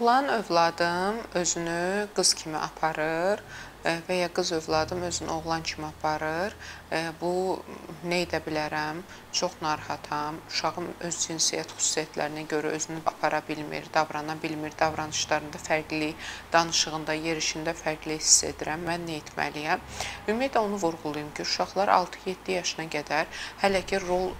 oğlan övladım özünü qız kimi aparır və ya qız övladım özünü oğlan kimi aparır. Bu nə edə bilərəm? Çox narahatam. Uşağım öz cinsiyyət xüsusiyyətlərinə görə özünü apara bilmir, davrana bilmir, davranışlarında fərqlilik, danışığında, yerişində fərqlilik hiss edirəm. Mən nə etməliyəm? Ümumiyyətlə onu vurğulayım ki, uşaqlar 6-7 yaşına qədər hələ ki rol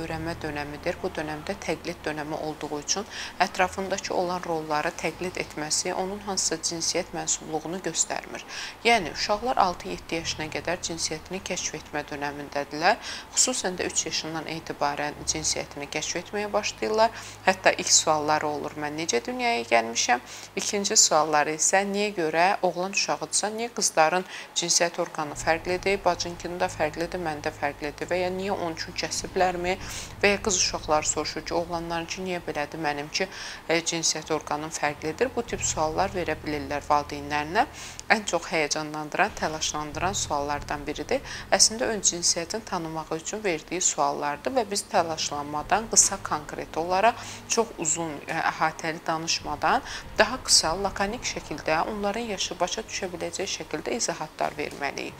öyrənmə dönəmidir. Bu dönəmdə təqlid dönəmi olduğu üçün ətrafındakı olan rolları təqlid etməsi onun hansısa cinsiyyət mənsubluğunu göstərmir. Yəni uşaqlar 6-7 yaşına qədər cinsiyyətini kəşf etmə dönəmindədirlər. Xüsusən də 3 yaşından etibarən cinsiyyətini kəşf etməyə başlayırlar. Hətta ilk sualları olur: Mən necə dünyaya gəlmişəm? İkinci sualları isə niyə görə oğlan uşağıdırsa, niyə qızların cinsiyyət orqanı fərqlidir, bacınkında fərqlidir, məndə fərqlidir və ya niyə onun üçün kəsiblərmi? Və ya qız uşaqları soruşur ki, oğlanlarınki niyə belədir, mənimki cinsiyyət orqanım fərqlidir? Bu tip suallar verə bilirlər valideynlərinə. Ən çox həyəcanlandıran, təlaşlandıran suallardan biridir. Əslində ön cinsiyyətin tanımağı üçün verdiyi suallardır və biz təlaşlanmadan, qısa konkret olaraq, çox uzun əhatəli danışmadan, daha qısa, lakonik şəkildə onların yaşı başa düşə biləcək şəkildə izahatlar verməliyik.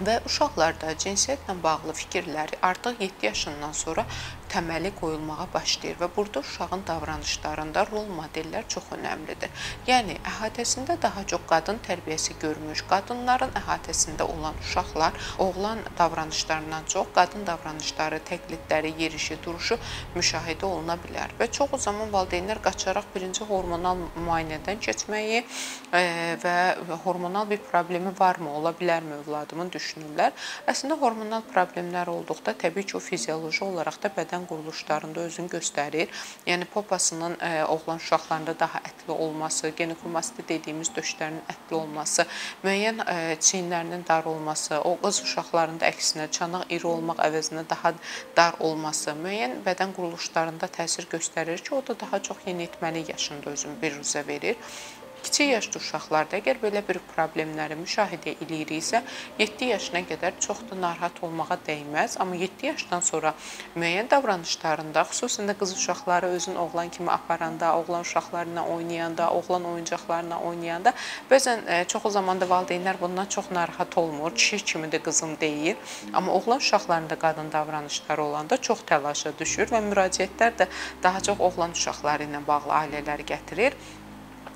Və uşaqlarda cinsiyyətlə bağlı fikirləri artıq 7 yaşından sonra təməli qoyulmağa başlayır və burada uşağın davranışlarında rol modellər çox önəmlidir. Yəni əhatəsində daha çox qadın tərbiyəsi görmüş, qadınların əhatəsində olan uşaqlar oğlan davranışlarından çox qadın davranışları, təqlidləri, yerişi, duruşu müşahidə oluna bilər və çox zaman valideynlər qaçaraq birinci hormonal müayinədən keçməyi və hormonal bir problemi varmı, ola bilərmi övladımın düşünürlər. Əslində hormonal problemlər olduqda təbii ki, o fizioloji olaraq da bədən quruluşlarında özünü göstərir. Yəni popasının oğlan uşaqlarında daha ətli olması, ginekomasti dediyimiz döşlərinin ətli olması, müəyyən çiyinlərinin dar olması, o qız uşaqlarında əksinə çanaq iri olmaq əvəzinə daha dar olması, müəyyən bədən quruluşlarında təsir göstərir ki, o da daha çox yeniyetməlik yaşında özünü biruzə verir. Kiçik yaşlı uşaqlarda əgər belə bir problemləri müşahidə eləyiriksə, 7 yaşına qədər çox da narahat olmağa dəyməz, amma 7 yaşdan sonra müəyyən davranışlarında, xüsusən də qız uşaqları özünü oğlan kimi aparanda, oğlan uşaqlarla oynayanda, oğlan oyuncaqlarla oynayanda, bəzən çox zamanda valideynlər bundan çox narahat olmur. Kişi kimi də qızım deyir, amma oğlan uşaqlarında qadın davranışları olanda çox təlaşa düşür və müraciətlər də daha çox oğlan uşaqları ilə bağlı ailələr gətirir.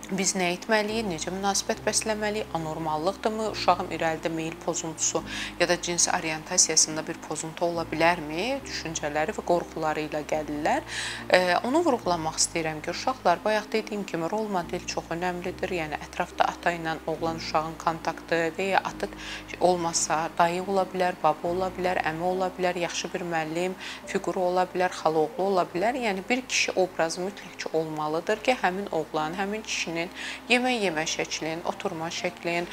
Biz nə etməliyik, necə münasibət bəsləməliyik, anormallıqdırmı, uşağın irəlidə meyil pozuntusu ya da cinsi orientasiyasında bir pozuntu ola bilərmi, düşüncələri və qorxuları ilə gəlirlər. Onu vurğulamaq istəyirəm ki, uşaqlar bayaq dediyim kimi rol model çox önəmlidir. Yəni ətrafda ata ilə oğlan uşağın kontaktı və ya atı olmasa, dayı ola bilər, baba ola bilər, əmi ola bilər, yaxşı bir müəllim fiquru ola bilər, xalaoğlu ola bilər. Yəni bir kişi obrazı mütləq ki olmalıdır ki, həmin oğlan, həmin kişinin şəklinin, yemək yemə şəklinin, oturma şəklinin,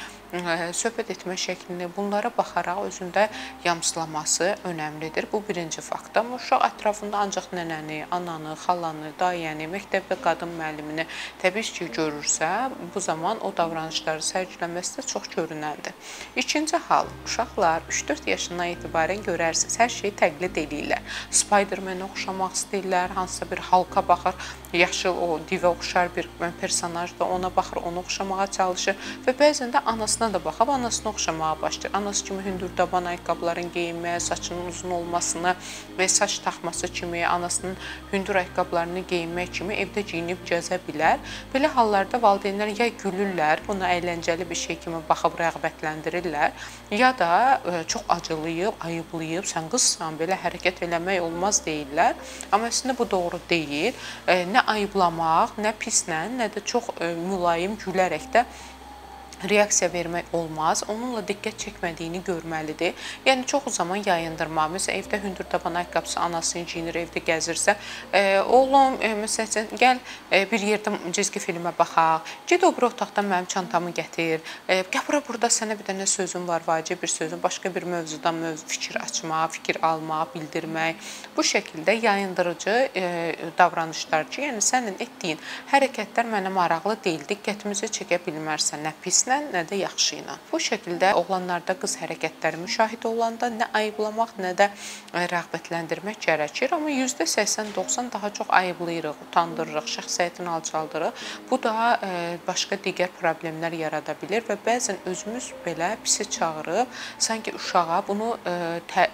söhbət etmə şəklini bunlara baxaraq özündə yamsılaması önəmlidir. Bu birinci faktor. Amma uşaq ətrafında ancaq nənəni, ananı, xalanı, dayəni, məktəbdə qadın müəllimini təbii ki, görürsə, bu zaman o davranışları sərgiləməsi də çox görünəndir. İkinci hal, uşaqlar 3-4 yaşından etibarən görərsiniz, hər şeyi təqlid edirlər. Spider-Man-ə oxşamaq istəyirlər, hansısa bir halka baxır, yaşıl o divə oxşar bir personaj da ona baxır, onu oxşamağa çalışır və bəzən də anasına da baxıb anasına oxşamağa başlayır. Anası kimi hündürdaban ayaqqabıların geyinməyə, saçının uzun olmasını və saç taxması kimi, anasının hündür ayaqqabılarını geyinmək kimi evdə geyinib gəzə bilər. Belə hallarda valideynlər ya gülürlər, buna əyləncəli bir şey kimi baxıb rəğbətləndirirlər, ya da çox acılayıb, ayıblayıb, sən qızsan, belə hərəkət eləmək olmaz deyirlər. Amma əslində bu doğru deyil. Nə ayıblamaq, nə pislə, nə də çox mülayim gülərək də reaksiya vermək olmaz. Onunla diqqət çəkmədiyini görməlidir. Yəni çox zaman yayındırma. Məsələn, evdə hündür taban ayaqqabısı anasının geyinir, evdə gəzirsə, e, oğlum, e, məsələn, gəl e, bir yerdə cizgi filmə baxaq. Get o biri otaqdan mənim çantamı gətir. E, gəl bura burada sənə bir dənə sözüm var, vacib bir sözüm, başqa bir mövzudan mövzu fikir açmaq, fikir almaq, bildirmək. Bu şəkildə yayındırıcı e, davranışlar ki, yəni sənin etdiyin hərəkətlər mənə maraqlı deyil. Diqqətimizi çəkə bilmərsən, nə pis pislə, nə də yaxşı ilə. Bu şəkildə oğlanlarda qız hərəkətləri müşahidə olanda nə ayıblamaq, nə də rəğbətləndirmək gərəkir, amma %80-90 daha çox ayıblayırıq, utandırırıq, şəxsiyyətini alçaldırıq. Bu da başqa digər problemlər yarada bilər və bəzən özümüz belə pisi çağırıb sanki uşağa bunu tə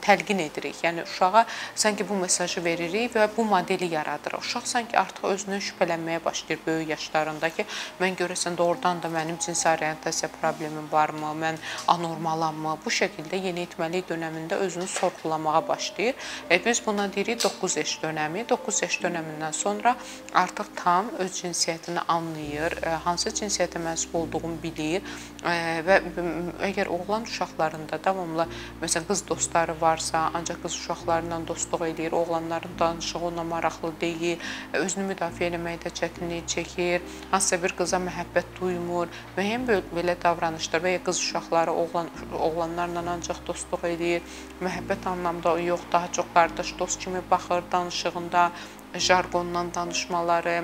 təlqin edirik. Yəni uşağa sanki bu mesajı veririk və bu modeli yaradırıq. Uşaq sanki artıq özündən şübhələnməyə başlayır böyük yaşlarında ki, mən görəsən doğrudan da mənim cinsi orientasiya problemim varmı, mən anormalammı? Bu şəkildə yeniyetməlik dövründə özünü sorğulamağa başlayır. E, biz buna deyirik 9 yaş dönəmi. 9 yaş dönəmindən sonra artıq tam öz cinsiyyətini anlayır, e, hansı cinsiyyətə mənsub olduğunu bilir e, və əgər oğlan uşaqlarında davamlı məsələn qız dostları varsa, ancaq qız uşaqlarla dostluq eləyir, oğlanların danışığı ona maraqlı deyil, özünü müdafiə etməkdə çətinlik çəkir, hansısa bir qıza məhəbbət duymur, müəyyən belə davranışlar və ya qız uşaqları oğlan oğlanlarla ancaq dostluq eləyir, məhəbbət anlamda yox, daha çox qardaş, dost kimi baxır danışığında, jargondan danışmaları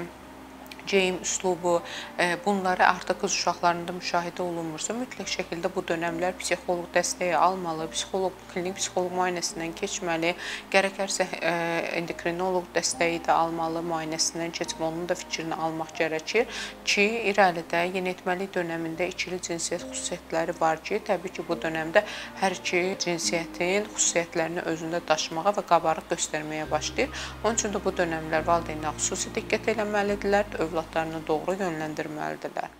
geyim üslubu, e, bunları artıq qız uşaqlarında müşahidə olunmursa, mütləq şəkildə bu dönəmlər psixoloq dəstəyi almalı, psixoloq klinik psixoloq müayinəsindən keçməli, gərəkərsə e, endokrinoloq dəstəyi də almalı, müayinəsindən keçib onun da fikrini almaq gərəkir ki, irəlidə yeniyetməlik dönəmində ikili cinsiyyət xüsusiyyətləri var ki, təbii ki, bu dönəmdə hər iki cinsiyyətin xüsusiyyətlərini özündə daşımağa və qabarıq göstərməyə başlayır. Onun üçün də bu dönəmlər valideynlər xüsusi diqqət eləməlidirlər övladlarını doğru yönləndirməlidirlər.